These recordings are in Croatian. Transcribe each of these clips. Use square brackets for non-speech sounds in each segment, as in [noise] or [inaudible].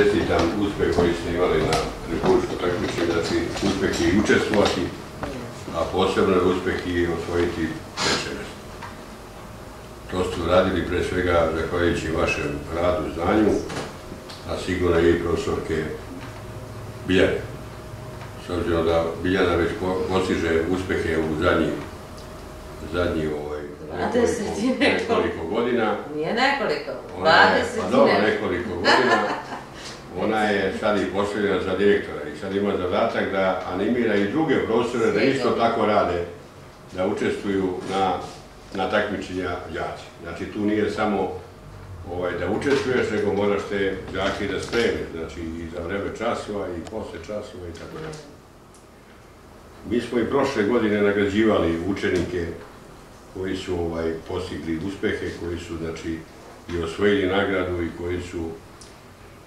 čestitam uspjeh koji ste imali na republičkom takmičenju, znači uspjeh je i učestvovati, a posebno je uspjeh i osvojiti treće. To ste uradili pre svega zahvaljujući vašem radu, znanju, a sigurno i profesorke Biljane. S obzirom da Biljana već po- postiže uspjehe u zadnji, zadnji ovaj, nekoliko, nekoliko godina. Nije nekoliko, Ona je, 20 pa i nekoliko godina. [laughs] Ona je sad i postavljena za direktora i sad ima zadatak da animira i druge profesore da isto tako rade, da učestvuju na, na takmičenja đaci. Znači tu nije samo ovaj, da učestvuješ, nego moraš te đake da spremiš, znači i za vreme časova i posle časova i tako dalje. Mi smo i prošle godine nagrađivali učenike koji su ovaj, postigli uspehe, koji su znači, i osvojili nagradu i koji su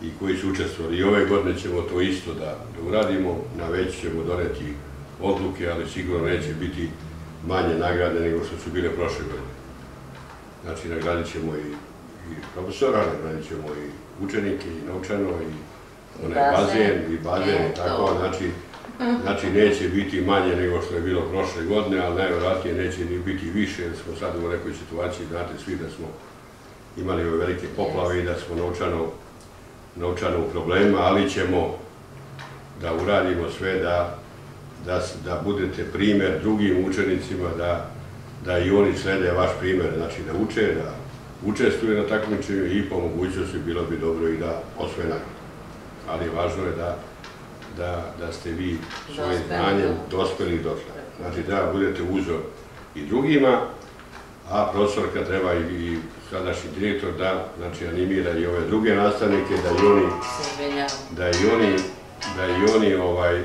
i koji su učestvovali. I ove godine ćemo to isto da, da uradimo, na već ćemo doneti odluke, ali sigurno neće biti manje nagrade nego što su bile prošle godine. Znači, nagradit ćemo i, i profesora, nagradit ćemo i učenike, i novčano, i onaj Bazen. i bazen, i tako, znači, Znači neće biti manje nego što je bilo prošle godine, ali najvjerojatnije neće ni biti više, jer smo sad u nekoj situaciji, znate svi da smo imali ove velike poplave i da smo novčano, novčano u problema, ali ćemo da uradimo sve da, da, da budete primjer drugim učenicima, da, da i oni slede vaš primjer, znači da uče, da učestvuju na takmičenju i po mogućnosti bilo bi dobro i da osvoje nagradu. Ali važno je da, da, da ste vi svojim znanjem do- dospeli do toga. Znači da budete uzor i drugima, a profesorka treba i sadašnji direktor da znači, animira i ove druge nastavnike, da i oni, da i oni, da i oni ovaj,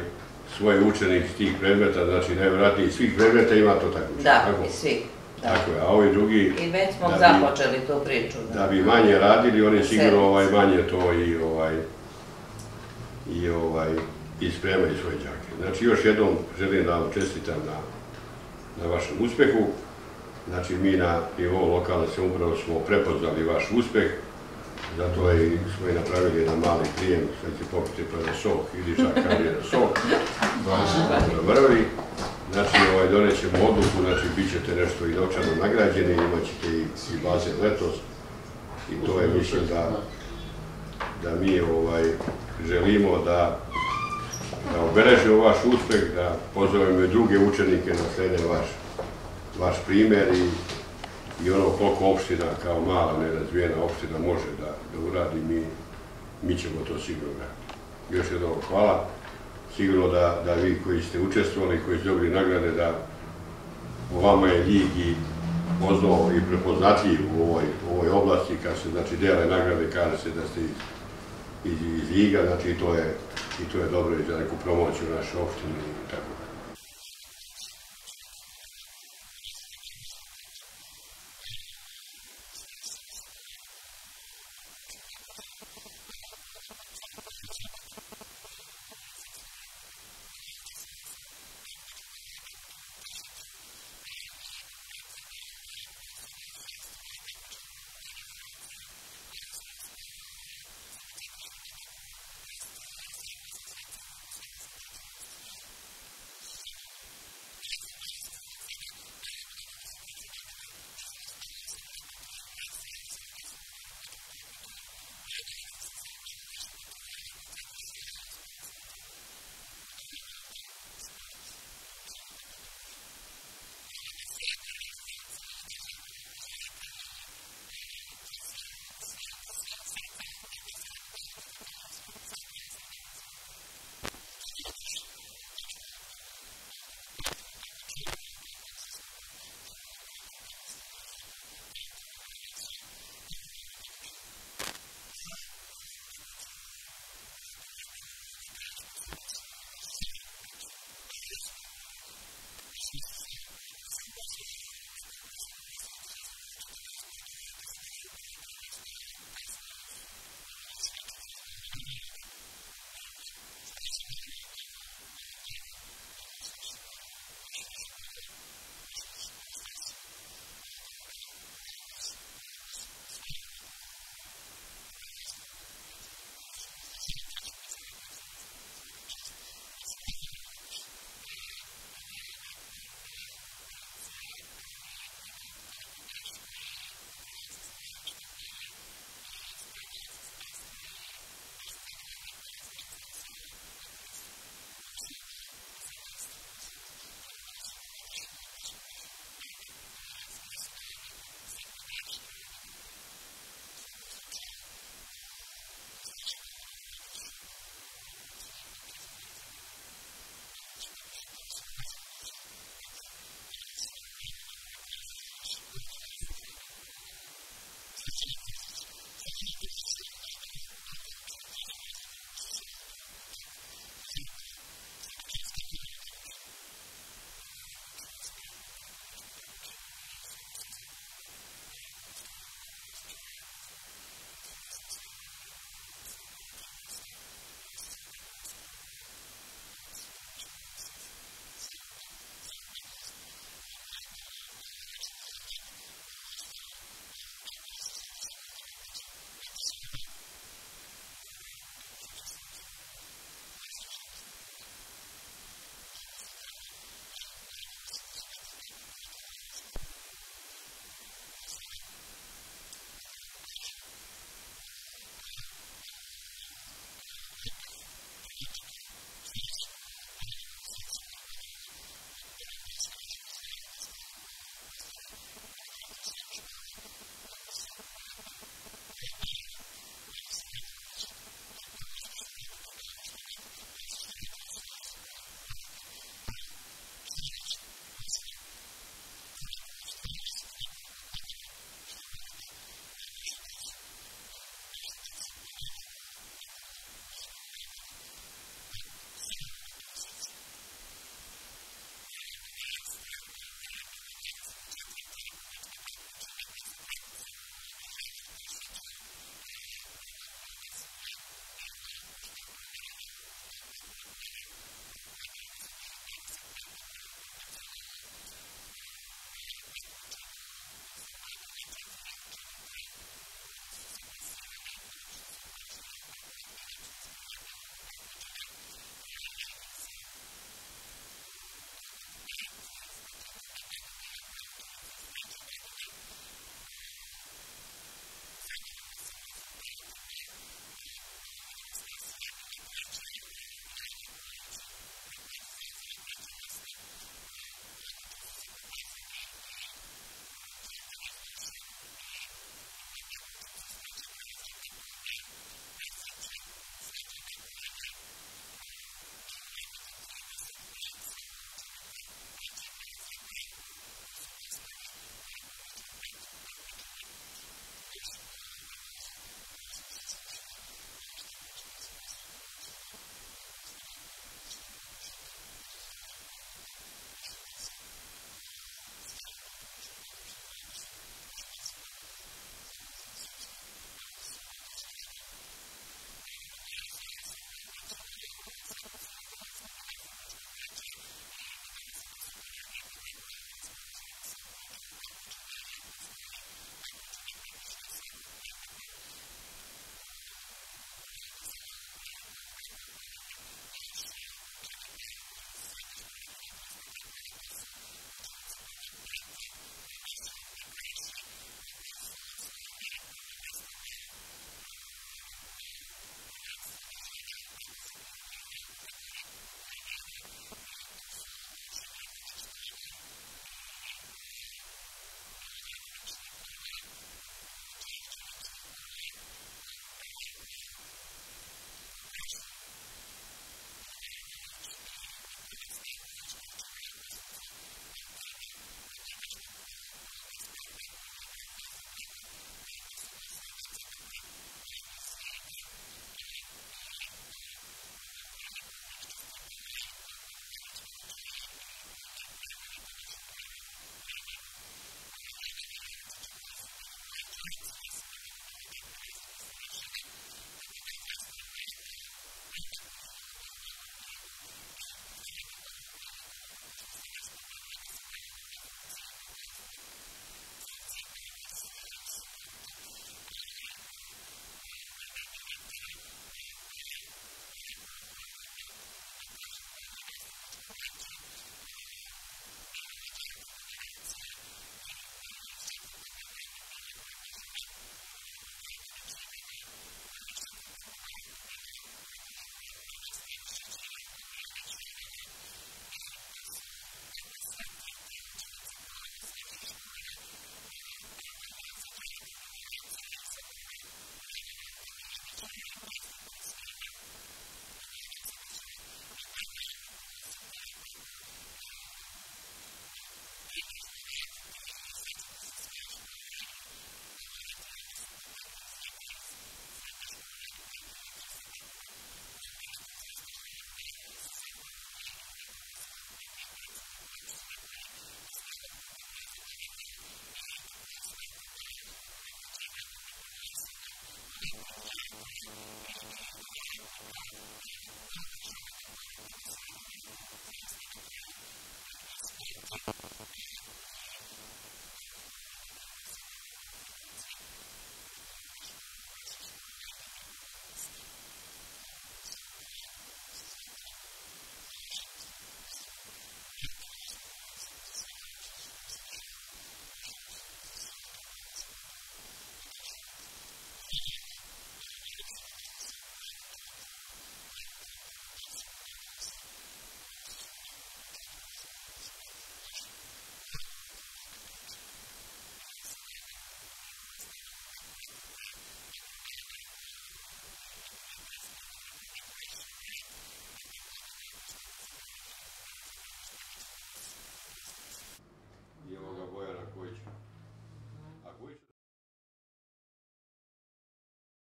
svoje učenike iz tih predmeta, znači najvjerojatnije iz svih predmeta ima to tako. Da, tako? i svi. Da. Tako je, a ovi drugi, I već smo Da bi- započeli tu priču. da bi manje radili, oni sigurno ovaj, manje to i ovaj, i ovaj, i spremaju svoje đake. Znači još jednom želim da vam čestitam na, na vašem uspjehu. Znači mi na nivou lokalne samouprave smo prepoznali vaš uspjeh, zato smo i napravili jedan mali prijem, sad će popiti pa na sok, idi čak kad je na sok, na vrvi. Znači, ovaj, donećemo odluku, znači, bit ćete nešto i novčano nagrađeni, imat ćete i, i bazen letos. I to je, mislim, da, da mi ovaj, želimo da, obeležimo vaš uspeh, da pozovemo i druge učenike da slede vaš, vaš primjer i, ono koliko opština kao mala nerazvijena opština može da, da uradi, mi, mi ćemo to sigurno raditi. Još jednom hvala. Sigurno da, da vi koji ste učestvovali, koji ste dobili nagrade, da vama je lig i poznao i prepoznatljiv u ovoj, ovoj oblasti, kad se znači, dele nagrade, kaže se da ste iz liga, znači i to je, i to je dobro i za neku promociju naše opštine i tako.